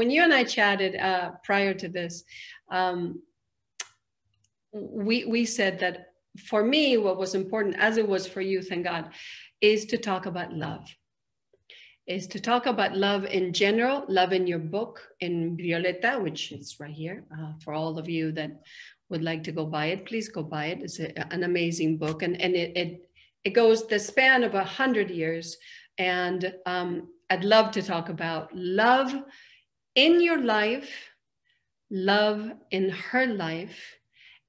when you and I chatted uh, prior to this, um, we we said that for me, what was important, as it was for you, thank God, is to talk about love. Is to talk about love in general, love in your book in Violeta, which is right here uh, for all of you that would like to go buy it. Please go buy it. It's a, an amazing book, and and it it, it goes the span of a hundred years. And um, I'd love to talk about love in your life, love in her life,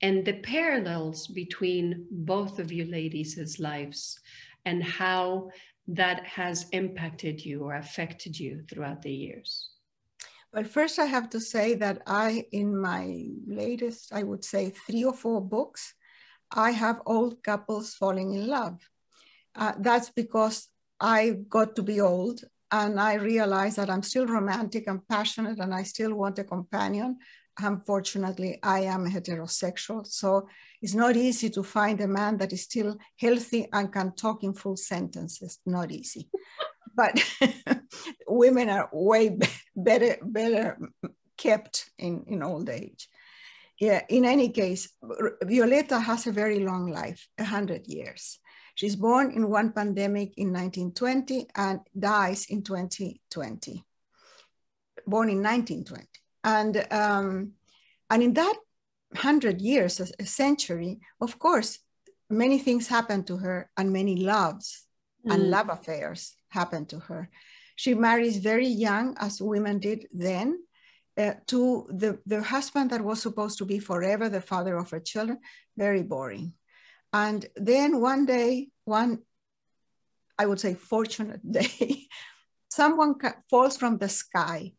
and the parallels between both of you ladies' lives and how that has impacted you or affected you throughout the years? Well, first, I have to say that I, in my latest, I would say three or four books, I have old couples falling in love. Uh, that's because I got to be old and I realized that I'm still romantic and passionate and I still want a companion unfortunately, I am heterosexual. So it's not easy to find a man that is still healthy and can talk in full sentences. Not easy. but women are way better, better kept in, in old age. Yeah, in any case, Violeta has a very long life, 100 years. She's born in one pandemic in 1920 and dies in 2020. Born in 1920 and um, and in that hundred years, a, a, century, of course, many things happened to her, and many loves mm. and love affairs happened to her. She marries very young, as women did then, uh, to the, the husband that was supposed to be forever the father of her children. Very boring. And then one day, one, I would say, fortunate day, someone falls from the sky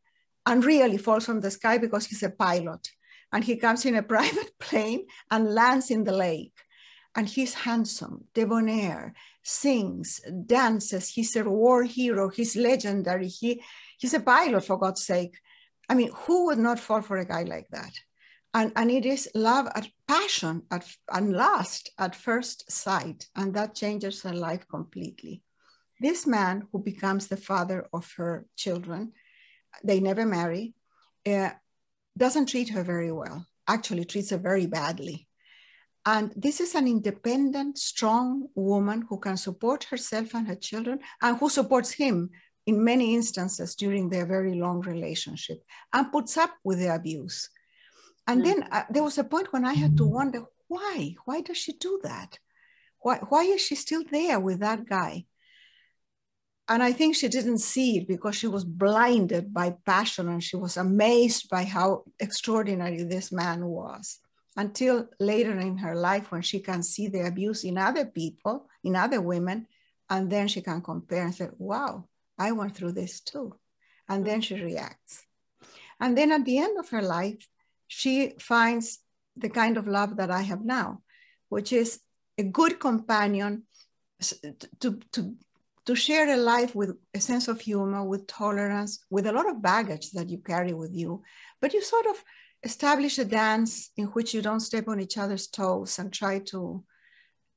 and really falls from the sky because he's a pilot. And he comes in a private plane and lands in the lake. And he's handsome, debonair, sings, dances. He's a war hero. He's legendary. He, he's a pilot, for God's sake. I mean, who would not fall for a guy like that? And, and it is love at passion at, and lust at first sight. And that changes her life completely. This man who becomes the father of her children they never marry, uh, doesn't treat her very well, actually treats her very badly. And this is an independent, strong woman who can support herself and her children and who supports him in many instances during their very long relationship and puts up with the abuse. And mm. then uh, there was a point when I had to wonder why? Why does she do that? Why, why is she still there with that guy? and I think she didn't see it because she was blinded by passion and she was amazed by how extraordinary this man was. Until later in her life, when she can see the abuse in other people, in other women, and then she can compare and say, Wow, I went through this too. And then mm-hmm. she reacts. And then at the end of her life, she finds the kind of love that I have now, which is a good companion to, to to share a life with a sense of humor, with tolerance, with a lot of baggage that you carry with you. But you sort of establish a dance in which you don't step on each other's toes and try to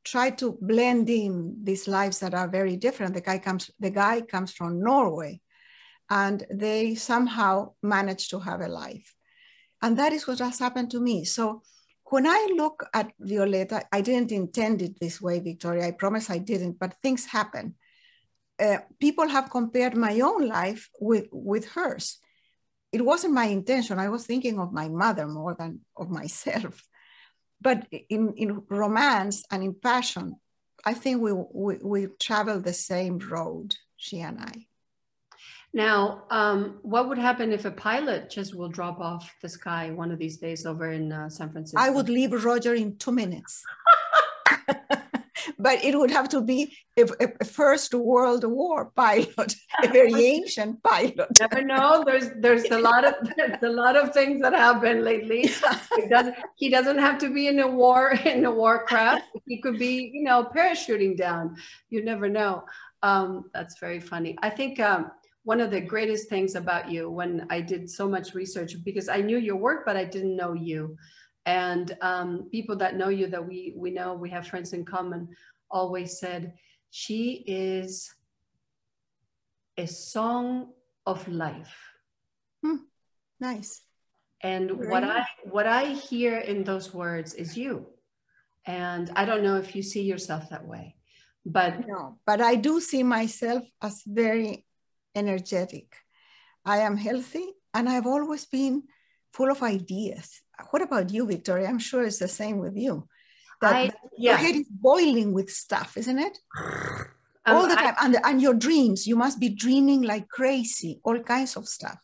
try to blend in these lives that are very different. The guy comes, the guy comes from Norway, and they somehow manage to have a life. And that is what has happened to me. So when I look at Violeta, I didn't intend it this way, Victoria. I promise I didn't, but things happen uh, people have compared my own life with, with hers. It wasn't my intention. I was thinking of my mother more than of myself. But in, in romance and in passion, I think we, we, we travel the same road, she and I. Now, um, what would happen if a pilot just will drop off the sky one of these days over in uh, San Francisco? I would leave Roger in two minutes. but it would have to be a, a first World War pilot, a very ancient pilot. Never know. There's there's a lot of there's a lot of things that happen lately. He doesn't, he doesn't have to be in a war in a warcraft. He could be, you know, parachuting down. You never know. Um, that's very funny. I think um, one of the greatest things about you when I did so much research because I knew your work, but I didn't know you and um, people that know you that we we know we have friends in common always said she is a song of life hmm. Nice. And what I what I hear in those words is you. And I don't know if you see yourself that way. But no, but I do see myself as very energetic. I am healthy and I've always been full of ideas. What about you, Victoria? I'm sure it's the same with you. That, I, yeah. your head is boiling with stuff, isn't it? Um, all the I- time. and, and your dreams, you must be dreaming like crazy, all kinds of stuff.